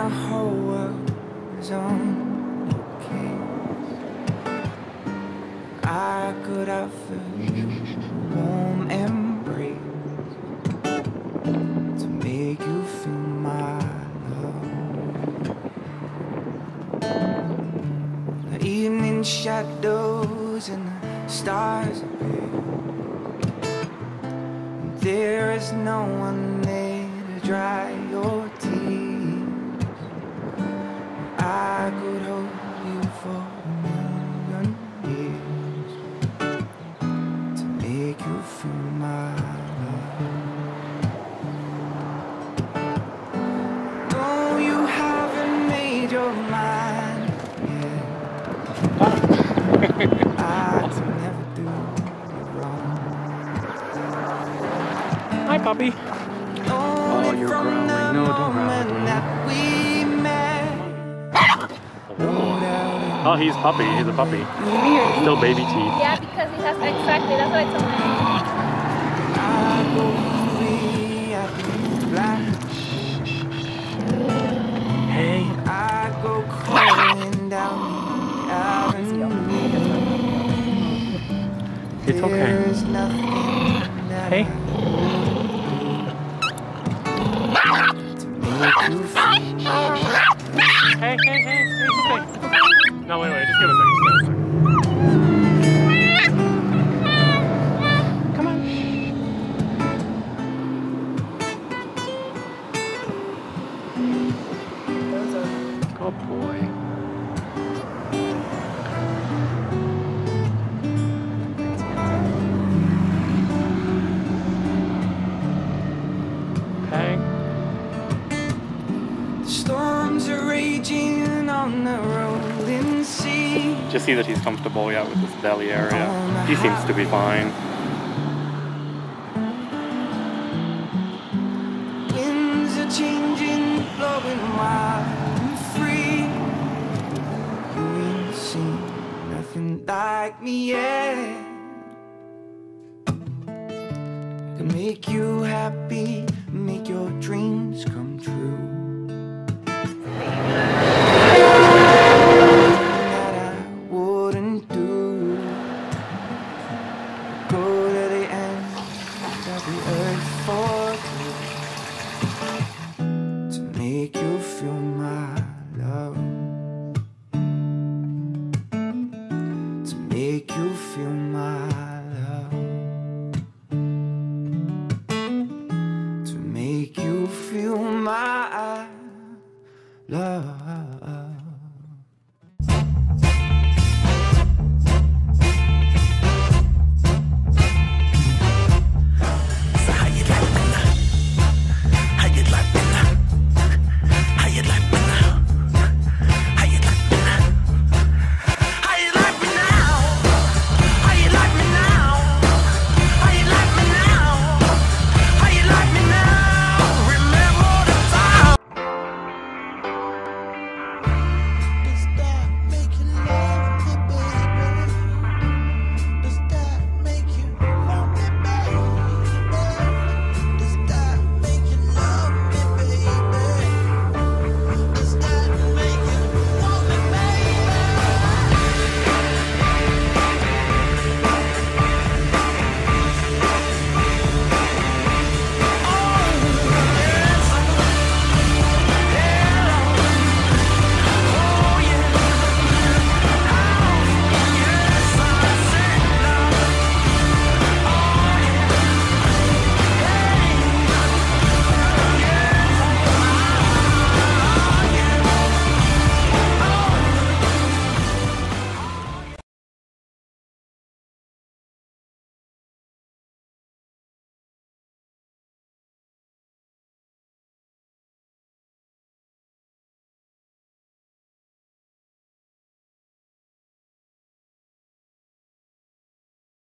My whole world is on okay. I could offer you a warm embrace to make you feel my love. The evening shadows and the stars appear. There is no one there to dry your I could hold you for a million years to make you feel my love. No, you haven't made your mind yet. I could never do you wrong. Hi, puppy. Only you're from growling. the No, don't growl. Oh, he's puppy. He's a puppy. Still baby teeth. Yeah, because he has exactly. That's what I told him. I go free, I go black. Hey. I go crawling down. It's okay. There's Hey. Hey, hey, hey. Okay. No, wait, wait. Just give it a second. Raging on the rolling sea. Just see that he's comfortable, yeah, with this belly area. He seems to be fine. Winds are changing, blowing wild and free. You ain't seen nothing like me yet. Can make you happy, make your dreams make you feel my love. To make you feel my love.